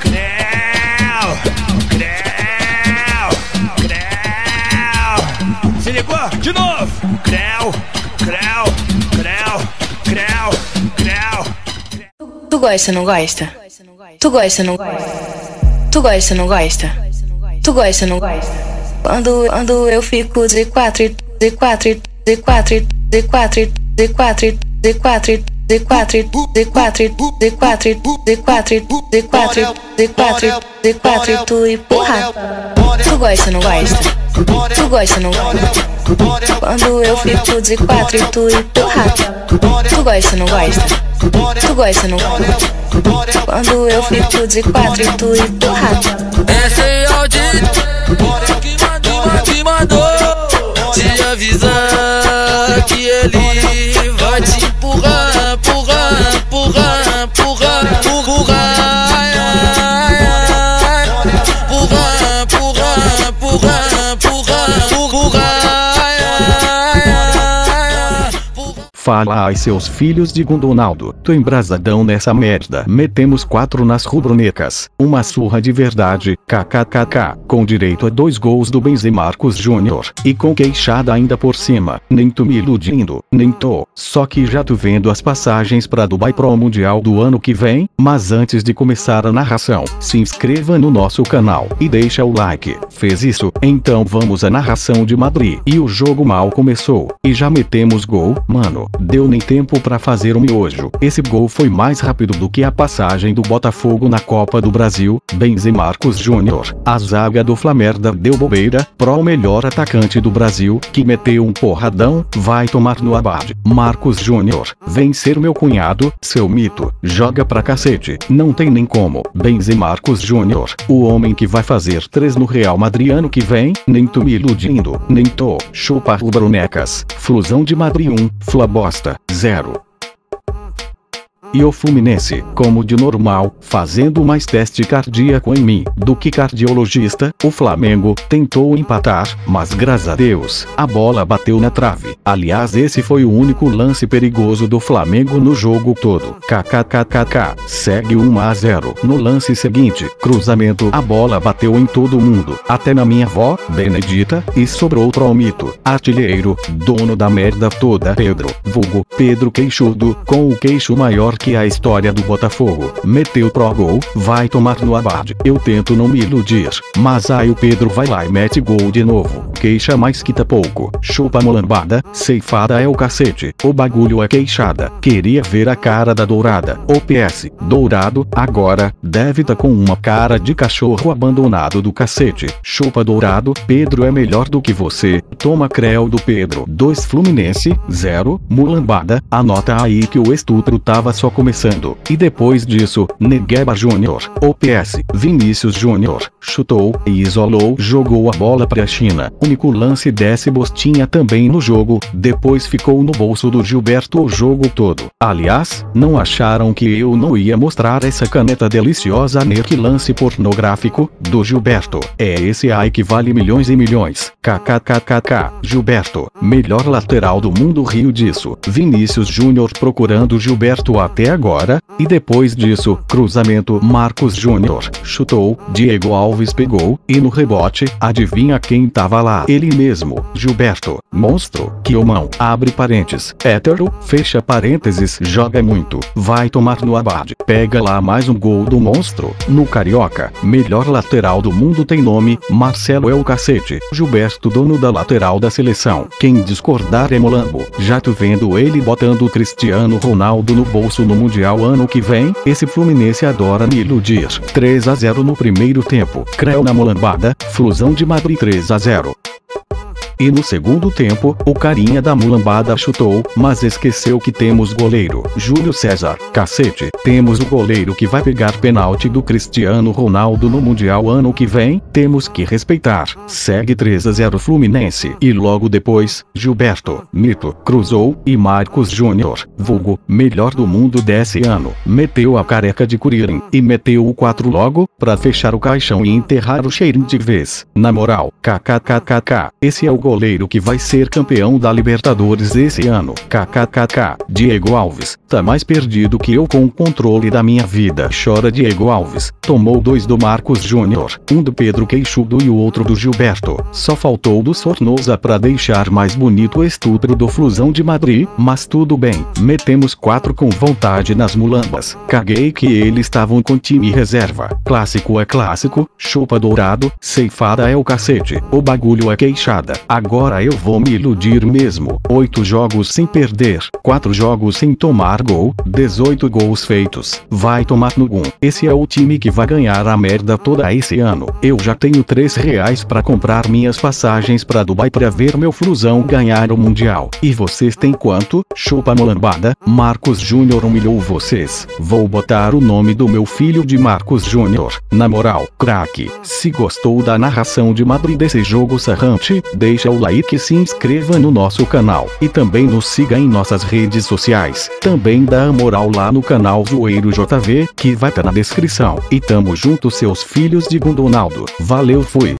Creu, creu, creu. Se ligou? De novo. Creu, creu, creu, creu, creu. Tu gosta, não gosta? Tu gosta, não gosta? Tu gosta, não gosta? Tu gosta, não gosta? Quando, quando eu fico de quatro, de quatro, de quatro, de quatro, de quatro, de quatro, de quatro, de quatro, de quatro, de quatro, de quatro, de quatro, de quatro, tu. Tu gosta, não gosta? Tu gosta, não gosta? Quando eu fico de quatro, tu empurra. Tu gosta, não gosta? Tu gosta, não gosta? Quando eu fico de quatro, tu empurra. Esse é o mandou, que mandou te avisar pour eux. Fala ai seus filhos de Gundonaldo, tô embrasadão nessa merda. Metemos quatro nas rubro-negras, uma surra de verdade, kkkk, com direito a dois gols do Benzema Marcos Júnior, e com queixada ainda por cima, nem tô me iludindo, nem tô, só que já tô vendo as passagens pra Dubai Pro Mundial do ano que vem, mas antes de começar a narração, se inscreva no nosso canal, e deixa o like, fez isso, então vamos à narração de Madrid, e o jogo mal começou, e já metemos gol, mano, deu nem tempo pra fazer o miojo, esse gol foi mais rápido do que a passagem do Botafogo na Copa do Brasil, Benzema Marcos Júnior, a zaga do Flamerda deu bobeira, pro melhor atacante do Brasil, que meteu um porradão, vai tomar no abade, Marcos Júnior, vem ser meu cunhado, seu mito, joga pra cacete, não tem nem como, Benzema Marcos Júnior, o homem que vai fazer três no Real Madrid ano que vem, nem tô me iludindo, nem tô, chupa rubronecas, Flusão de Madrid 1, bosta. Zero. E o Fluminense, como de normal, fazendo mais teste cardíaco em mim do que cardiologista, o Flamengo tentou empatar, mas graças a Deus, a bola bateu na trave. Aliás, esse foi o único lance perigoso do Flamengo no jogo todo. KKKKK, segue 1 a 0. No lance seguinte, cruzamento, a bola bateu em todo mundo, até na minha avó, Benedita, e sobrou pro mito, artilheiro, dono da merda toda, Pedro, vulgo, Pedro Queixudo, com o queixo maior que a história do Botafogo. Meteu pro gol, vai tomar no abade. Eu tento não me iludir, mas aí o Pedro vai lá e mete gol de novo. Queixa mais que tá pouco. Chupa molambada, ceifada é o cacete. O bagulho é queixada. Queria ver a cara da dourada. O PS, dourado, agora, deve tá com uma cara de cachorro abandonado do cacete. Chupa dourado, Pedro é melhor do que você. Toma creu do Pedro. 2 Fluminense, 0, mulambada. Anota aí que o estupro tava só começando. E depois disso, Negueba Júnior, OPS, Vinícius Júnior, chutou e isolou, jogou a bola pra China. Único lance desse bostinha também no jogo, depois ficou no bolso do Gilberto o jogo todo. Aliás, não acharam que eu não ia mostrar essa caneta deliciosa nesse lance pornográfico, do Gilberto. É esse aí que vale milhões e milhões. KKKKK, Gilberto, melhor lateral do mundo rio disso. Vinícius Júnior procurando Gilberto até agora, e depois disso, cruzamento Marcos Júnior, chutou, Diego Alves pegou, e no rebote, adivinha quem tava lá? Ele mesmo, Gilberto, monstro, que mão, abre parênteses, hétero, fecha parênteses, joga muito, vai tomar no abade, pega lá mais um gol do monstro, no Carioca, melhor lateral do mundo tem nome, Marcelo é o cacete, Gilberto dono da lateral da seleção, quem discordar é molambo, já tu vendo ele botando o Cristiano Ronaldo no bolso no Mundial ano que vem, esse Fluminense adora me iludir. 3 a 0 no primeiro tempo. Creu na molambada, Flusão de Madrid 3 a 0. E no segundo tempo, o carinha da mulambada chutou, mas esqueceu que temos goleiro. Júlio César, cacete, temos o goleiro que vai pegar pênalti do Cristiano Ronaldo no Mundial ano que vem, temos que respeitar. Segue 3 a 0 Fluminense. E logo depois, Gilberto, Mito, cruzou, e Marcos Júnior, vulgo, melhor do mundo desse ano, meteu a careca de Curirim, e meteu o 4 logo, pra fechar o caixão e enterrar o cheirinho de vez. Na moral, kkkk, esse é o gol goleiro que vai ser campeão da Libertadores esse ano. KKKK. Diego Alves. Tá mais perdido que eu com o controle da minha vida. Chora Diego Alves. Tomou dois do Marcos Júnior. Um do Pedro Queixudo e o outro do Gilberto. Só faltou do Sornosa pra deixar mais bonito o estupro do Flusão de Madrid. Mas tudo bem. Metemos quatro com vontade nas mulambas. Caguei que eles estavam com time reserva. Clássico é clássico. Chupa dourado. Ceifada é o cacete. O bagulho é queixada. Agora eu vou me iludir mesmo. Oito jogos sem perder. Quatro jogos sem tomar gol. 18 gols feitos. Vai tomar no gum. Esse é o time que vai ganhar a merda toda esse ano. Eu já tenho 3 reais para comprar minhas passagens para Dubai para ver meu flusão ganhar o Mundial. E vocês têm quanto? Chupa molambada. Marcos Júnior humilhou vocês. Vou botar o nome do meu filho de Marcos Júnior. Na moral, craque. Se gostou da narração de Madrid desse jogo sarrante, deixa o like e se inscreva no nosso canal. E também nos siga em nossas redes sociais. Também dá moral lá no canal Zoeiro JV, que vai estar tá na descrição. E tamo junto seus filhos de Gundonaldo. Valeu fui.